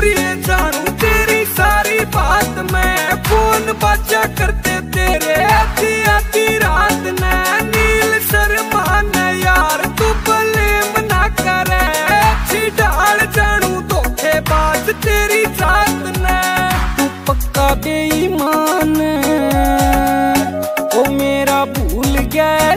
करिए जानू, तेरी सारी बात मैं फ़ोन बाजा करते, तेरे आधी आधी रात नील शर्मा ने यार, तू भले ना करे अच्छी डाल जानू तेरी जात ने तू पक्का बेईमान, ओ मेरा भूल गया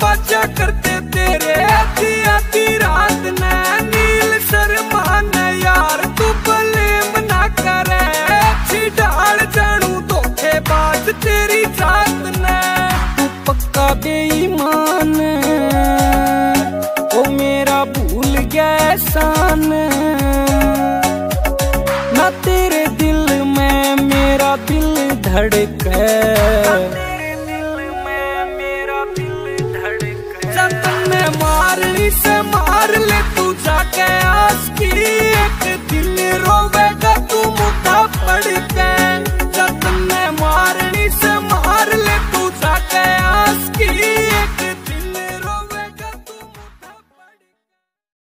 बाजा करते तेरे। आधी आधी रात ने नील शर्मा ने यार तू बलेम ना करे। डाल जानू धोखेबाज तेरी जात ने। तू पक्का बेईमान ओ मेरा भूल गया एहसान ना तेरे दिल में मेरा दिल धड़के। आस की